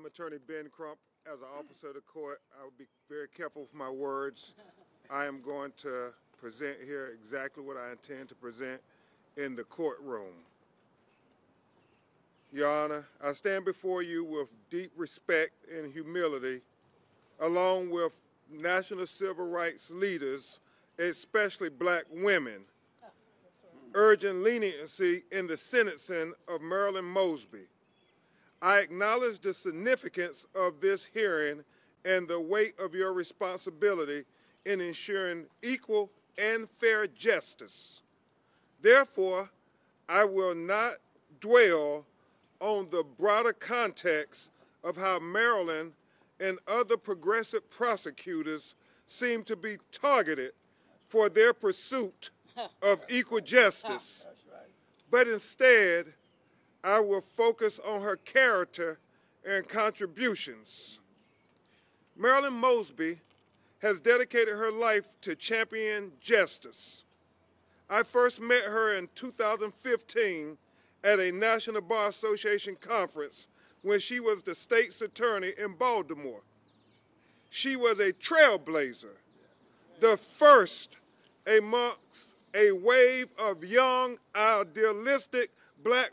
I'm Attorney Ben Crump. As an officer of the court, I will be very careful with my words. I am going to present here exactly what I intend to present in the courtroom. Your Honor, I stand before you with deep respect and humility, along with national civil rights leaders, especially black women, urging leniency in the sentencing of Marilyn Mosby. I acknowledge the significance of this hearing and the weight of your responsibility in ensuring equal and fair justice. Therefore, I will not dwell on the broader context of how Marilyn and other progressive prosecutors seem to be targeted for their pursuit of equal justice. But instead, I will focus on her character and contributions. Marilyn Mosby has dedicated her life to champion justice. I first met her in 2015 at a National Bar Association conference when she was the state's attorney in Baltimore. She was a trailblazer, the first amongst a wave of young, idealistic black